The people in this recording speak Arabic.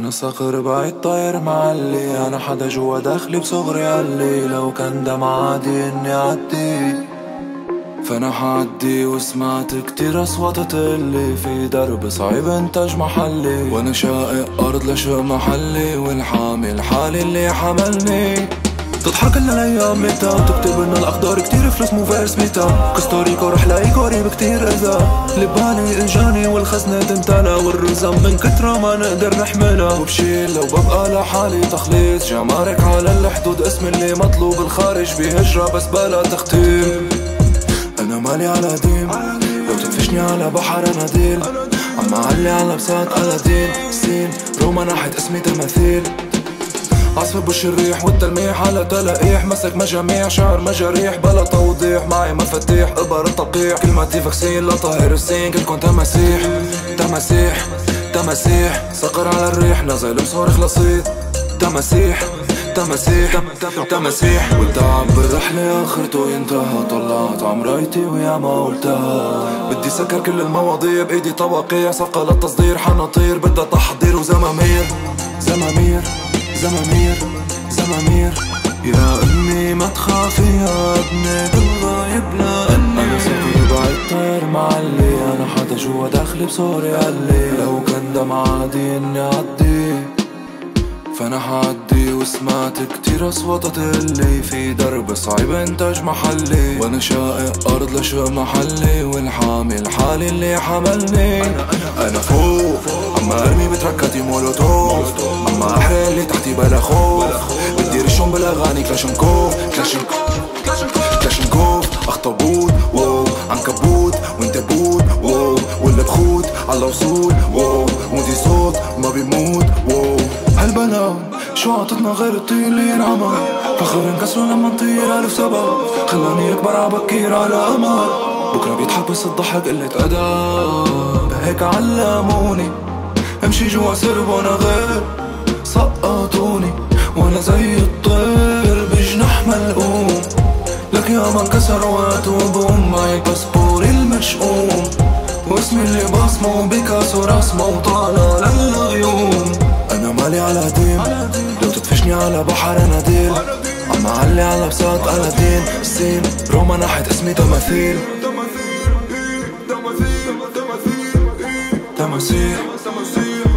أنا صقر بعيد طاير معلي. أنا حدا جوا داخلي بصغري قالي لو كان دم عادي إني أعدي. فأنا حعدي وسمعت كتير أصوات تقلي. في درب صعب إنتاج محلي وأنا شائق أرض لشق محلي. والحامل حالي اللي حملني. تضحك لنا الأيام متى وتكتب لنا الأقدار كتير فلوس مو فيرس ميتا كوستاريكا رح لاقي قريب كتير اذا لبالي اجاني والخزنة تمتلى والرزم من كترة ما نقدر نحملها. وبشيل لو ببقى لحالي تخليص. جمارك على الحدود اسم اللي مطلوب الخارج. بهجرة بس بلا تختيم. أنا مالي على ديم لو تدفشني على بحر اناديل عم علي على بساط قلادين سين. روما ناحية اسمي تماثيل. عصف الريح والتلميح على تلقيح مسك مجاميع شعر مجاريح بلا توضيح معي مفاتيح إبر التلقيح كلماتي فاكسين لا طاهر السين. كلكم تماسيح تماسيح تماسيح صقر على الريح نازل بصارخ لصيد. تماسيح تماسيح تماسيح والتعب بالرحلة آخرته ينتهى. طلعت عمرايتي ويا ما قلتها. بدي سكر كل المواضيع بإيدي طواقيع. صفقة للتصدير حنطير. بدها تحضير وزمامير زمامير. زمامير زمامير. يا أمي ما تخافي يا ابني بالغايب لاني أنا سافر بعيد طير معلي أنا حدا جوا داخلي بصوري قلي لو كان دم عادي إني أعدي فأنا حعدي وسمعت كتير أصوات تقلي. في درب صعب إنتاج محلي وأنا شائق أرض لشق محلي والحامل حالي اللي حملني. أنا فوق اما ارمي بتركتي احرق اللي تحتي بلا خوف بدي رشهم بالاغاني كلاشنكوف كلاشنكوف كلاشنكوف اخطبوط واو عنكبوت وانت بوت واو ولا بخوت على وصول واو مودي صوت ما بيموت واو هالبلا شو عطتنا غير الطير اللي ينعمل فخر انكسروا لما نطير ألف سبب خلاني أكبر عبكير على أمل بكرة بيضحك بس الضحك قلة أدب هيك علموني امشي جوا سرب وأنا غير لك يا ما انكسر وقت وبوم معي باسبوري المشؤوم واسمي اللي بصمه بيكاسو رسمه وطالع للغيوم أنا مالي على ديم لو تدفشني على بحر اناديل عم علي على بساط قلادين سين. روما ناحية اسمي تماثيل تماسيح تماسيح تماسيح تماسيح